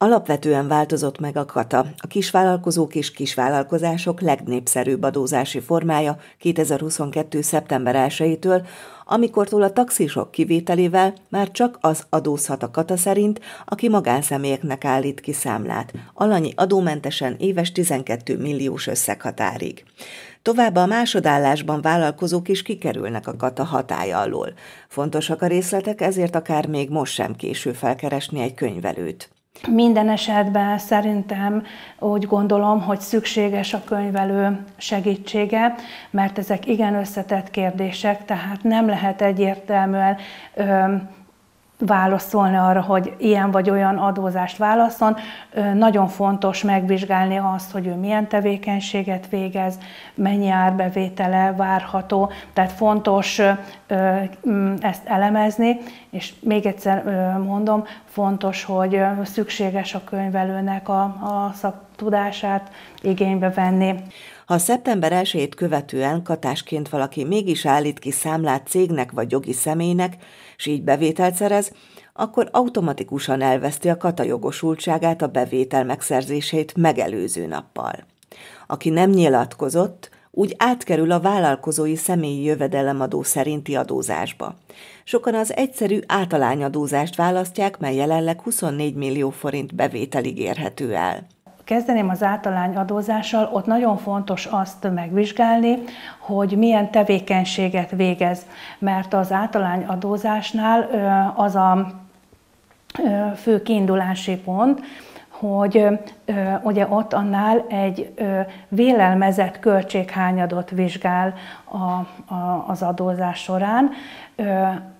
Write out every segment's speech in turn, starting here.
Alapvetően változott meg a kata, a kisvállalkozók és kisvállalkozások legnépszerűbb adózási formája 2022. szeptember 1-től, amikortól a taxisok kivételével már csak az adózhat a kata szerint, aki magánszemélyeknek állít ki számlát, alanyi adómentesen éves 12 milliós összeghatárig. Továbbá a másodállásban vállalkozók is kikerülnek a kata hatája alól. Fontosak a részletek, ezért akár még most sem késő felkeresni egy könyvelőt. Minden esetben szerintem úgy gondolom, hogy szükséges a könyvelő segítsége, mert ezek igen összetett kérdések, tehát nem lehet egyértelműen válaszolni arra, hogy ilyen vagy olyan adózást válaszol. Nagyon fontos megvizsgálni azt, hogy ő milyen tevékenységet végez, mennyi árbevétele várható, tehát fontos ezt elemezni, és még egyszer mondom, fontos, hogy szükséges a könyvelőnek a, a szaktudását igénybe venni. Ha szeptember 1 követően katásként valaki mégis állít ki számlát cégnek vagy jogi személynek, és így bevételt szerez, akkor automatikusan elveszti a kata jogosultságát a bevétel megszerzését megelőző nappal. Aki nem nyilatkozott, úgy átkerül a vállalkozói személyi jövedelemadó szerinti adózásba. Sokan az egyszerű általányadózást választják, mely jelenleg 24 millió forint bevételig érhető el kezdeném az általány adózással, ott nagyon fontos azt megvizsgálni, hogy milyen tevékenységet végez, mert az általány adózásnál az a fő kiindulási pont, hogy ugye ott annál egy vélelmezett költséghányadot vizsgál a, a, az adózás során,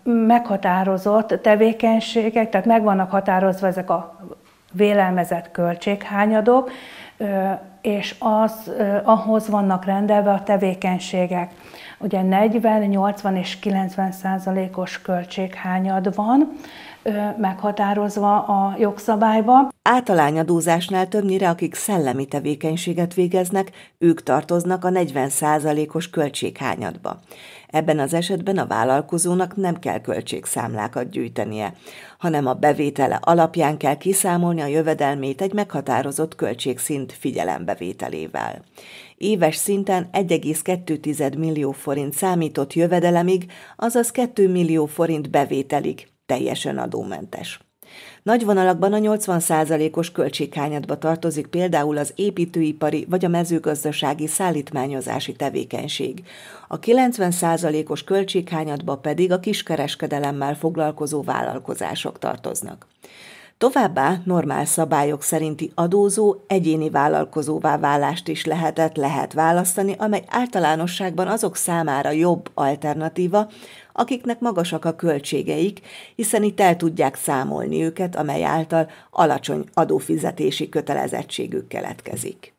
meghatározott tevékenységek, tehát meg vannak határozva ezek a vélelmezett költséghányadok, és az, ahhoz vannak rendelve a tevékenységek. Ugye 40, 80 és 90 százalékos költséghányad van, meghatározva a jogszabályba. Általányadózásnál többnyire, akik szellemi tevékenységet végeznek, ők tartoznak a 40%-os költséghányadba. Ebben az esetben a vállalkozónak nem kell költségszámlákat gyűjtenie, hanem a bevétele alapján kell kiszámolni a jövedelmét egy meghatározott költségszint figyelembevételével. Éves szinten 1,2 millió forint számított jövedelemig, azaz 2 millió forint bevételig teljesen adómentes. Nagy vonalakban a 80%-os költséghányadba tartozik például az építőipari vagy a mezőgazdasági szállítmányozási tevékenység. A 90%-os költséghányadba pedig a kiskereskedelemmel foglalkozó vállalkozások tartoznak. Továbbá normál szabályok szerinti adózó egyéni vállalkozóvá válást is lehetett lehet választani, amely általánosságban azok számára jobb alternatíva, akiknek magasak a költségeik, hiszen itt el tudják számolni őket, amely által alacsony adófizetési kötelezettségük keletkezik.